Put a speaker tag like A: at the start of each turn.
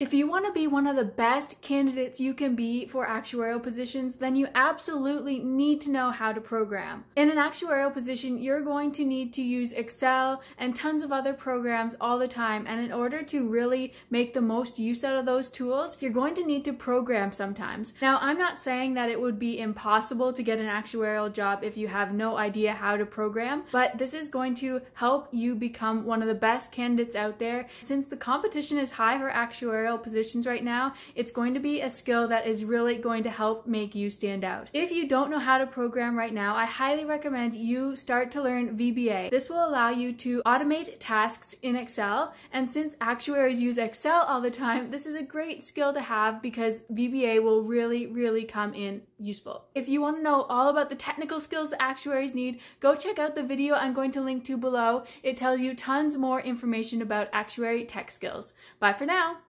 A: If you want to be one of the best candidates you can be for actuarial positions, then you absolutely need to know how to program. In an actuarial position, you're going to need to use Excel and tons of other programs all the time. And in order to really make the most use out of those tools, you're going to need to program sometimes. Now, I'm not saying that it would be impossible to get an actuarial job if you have no idea how to program, but this is going to help you become one of the best candidates out there. Since the competition is high for actuarial positions right now, it's going to be a skill that is really going to help make you stand out. If you don't know how to program right now, I highly recommend you start to learn VBA. This will allow you to automate tasks in Excel, and since actuaries use Excel all the time, this is a great skill to have because VBA will really, really come in useful. If you want to know all about the technical skills that actuaries need, go check out the video I'm going to link to below. It tells you tons more information about actuary tech skills. Bye for now!